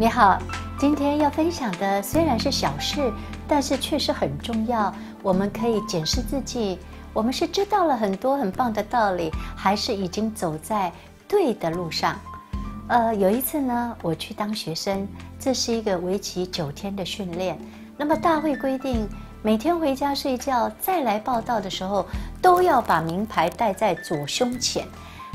你好，今天要分享的虽然是小事，但是确实很重要。我们可以检视自己，我们是知道了很多很棒的道理，还是已经走在对的路上？呃，有一次呢，我去当学生，这是一个为期九天的训练。那么大会规定，每天回家睡觉再来报道的时候，都要把名牌戴在左胸前。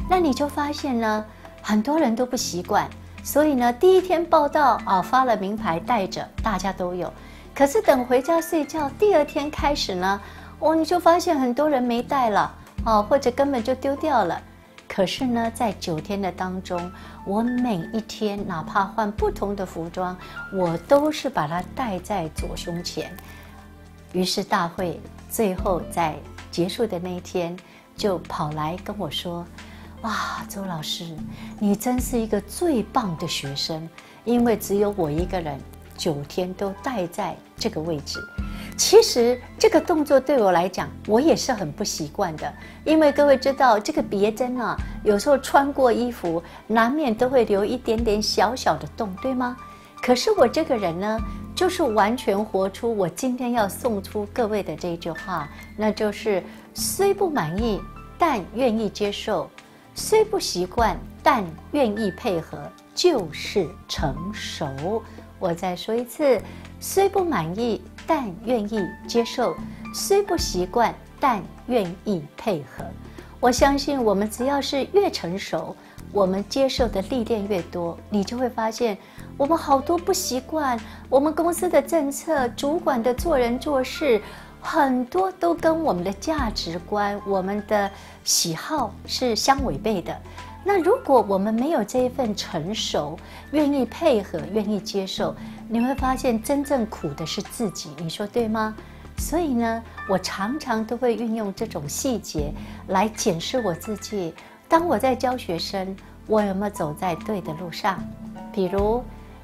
那你就发现呢，很多人都不习惯。所以呢，第一天报道啊，发了名牌带着，大家都有。可是等回家睡觉，第二天开始呢，哦，你就发现很多人没带了，哦，或者根本就丢掉了。可是呢，在九天的当中，我每一天哪怕换不同的服装，我都是把它戴在左胸前。于是大会最后在结束的那一天，就跑来跟我说。哇，周老师，你真是一个最棒的学生，因为只有我一个人九天都待在这个位置。其实这个动作对我来讲，我也是很不习惯的，因为各位知道，这个别针啊，有时候穿过衣服，难免都会留一点点小小的洞，对吗？可是我这个人呢，就是完全活出我今天要送出各位的这句话，那就是虽不满意，但愿意接受。虽不习惯，但愿意配合，就是成熟。我再说一次：虽不满意，但愿意接受；虽不习惯，但愿意配合。我相信，我们只要是越成熟，我们接受的历练越多，你就会发现，我们好多不习惯，我们公司的政策、主管的做人做事。很多都跟我们的价值观、我们的喜好是相违背的。那如果我们没有这一份成熟，愿意配合、愿意接受，你会发现真正苦的是自己。你说对吗？所以呢，我常常都会运用这种细节来检视我自己。当我在教学生，我有没有走在对的路上？比如，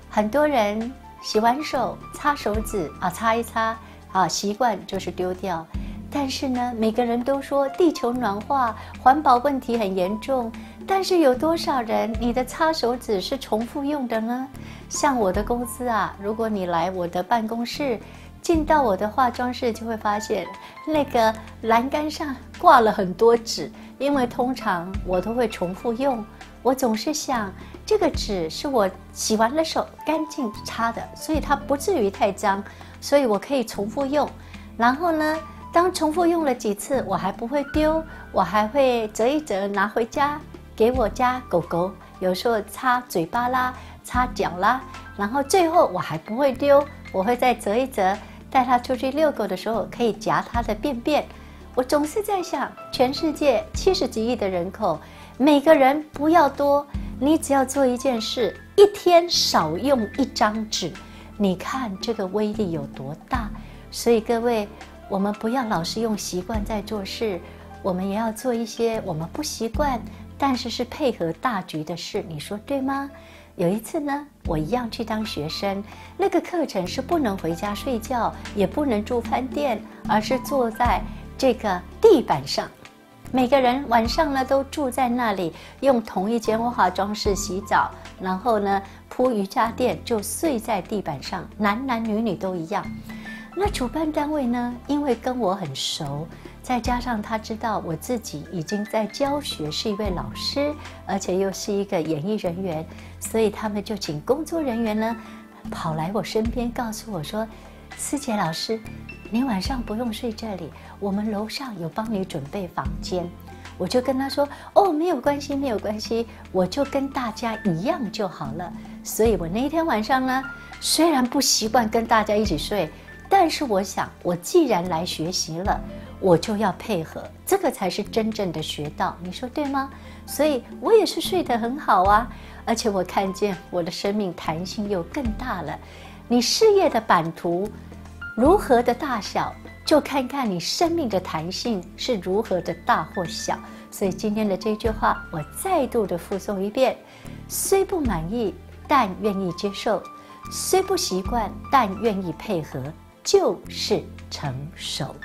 很多人洗完手擦手指啊，擦一擦。啊，习惯就是丢掉，但是呢，每个人都说地球暖化、环保问题很严重，但是有多少人你的擦手纸是重复用的呢？像我的公司啊，如果你来我的办公室，进到我的化妆室，就会发现那个栏杆上挂了很多纸，因为通常我都会重复用，我总是想这个纸是我洗完了手干净擦的，所以它不至于太脏。所以我可以重复用，然后呢，当重复用了几次，我还不会丢，我还会折一折拿回家给我家狗狗，有时候擦嘴巴啦，擦脚啦，然后最后我还不会丢，我会再折一折，带它出去遛狗的时候可以夹它的便便。我总是在想，全世界七十几亿的人口，每个人不要多，你只要做一件事，一天少用一张纸。你看这个威力有多大，所以各位，我们不要老是用习惯在做事，我们也要做一些我们不习惯，但是是配合大局的事。你说对吗？有一次呢，我一样去当学生，那个课程是不能回家睡觉，也不能住饭店，而是坐在这个地板上。每个人晚上呢都住在那里，用同一间化妆室洗澡，然后呢铺瑜伽垫就睡在地板上，男男女女都一样。那主办单位呢，因为跟我很熟，再加上他知道我自己已经在教学，是一位老师，而且又是一个演艺人员，所以他们就请工作人员呢跑来我身边，告诉我说：“思杰老师。”你晚上不用睡这里，我们楼上有帮你准备房间。我就跟他说：“哦，没有关系，没有关系，我就跟大家一样就好了。”所以，我那天晚上呢，虽然不习惯跟大家一起睡，但是我想，我既然来学习了，我就要配合，这个才是真正的学到。你说对吗？所以我也是睡得很好啊，而且我看见我的生命弹性又更大了。你事业的版图。如何的大小，就看看你生命的弹性是如何的大或小。所以今天的这句话，我再度的复诵一遍：虽不满意，但愿意接受；虽不习惯，但愿意配合，就是成熟。